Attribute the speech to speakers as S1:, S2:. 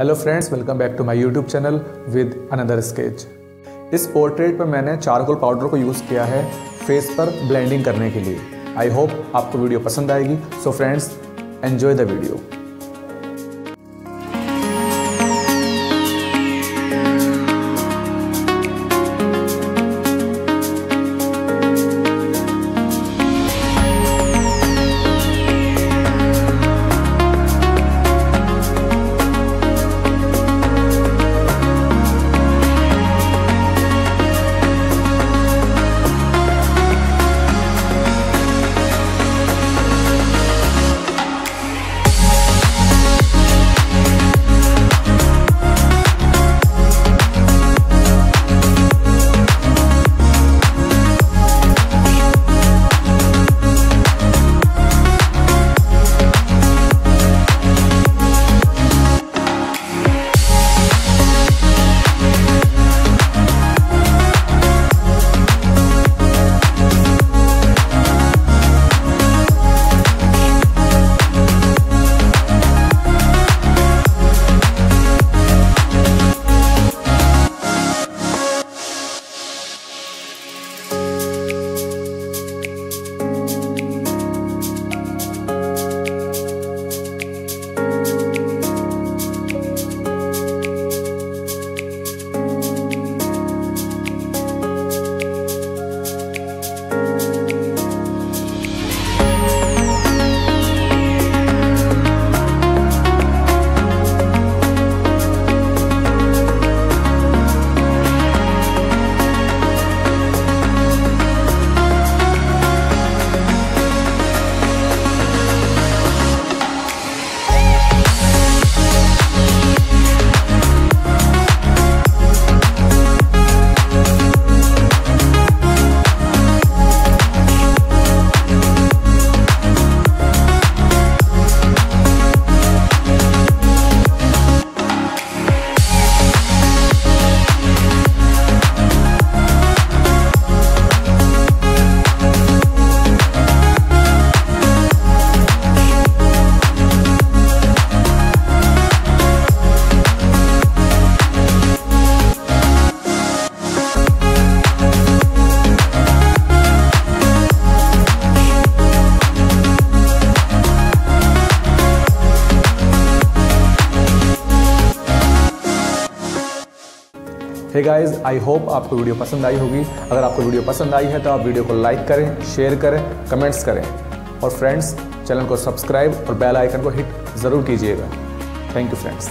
S1: Hello friends welcome back to my YouTube channel with another sketch इस portrait पर मैंने charcoal powder को use किया है फेस पर ब्लेंडिंग करने के लिए। आई होप आपको वीडियो पसंद आएगी। So friends enjoy the video hey guys I hope आपको वीडियो पसंद आई होगी। अगर आपको वीडियो पसंद आई है तो आप वीडियो को लाइक करें शेयर करें कमेंट्स करें। और फ्रेंड्स चैनल को सब्सक्राइब और बेल आइकन को हिट ज़रूर कीजिएगा। Thank you friends